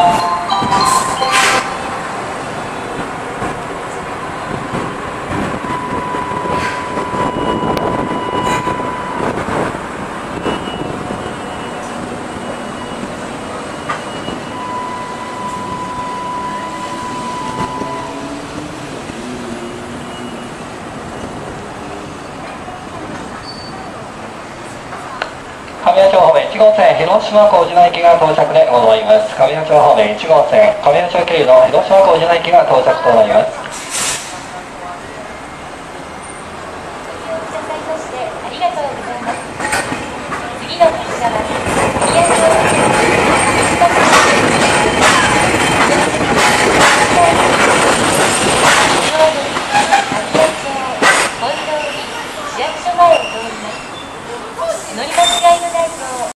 어. 谷町方面1号線広島小路行きが到着で戻ます。谷町方面1号線谷町経由の広島小島行きが到着となります。市役所前を通ります乗り間違いのないよ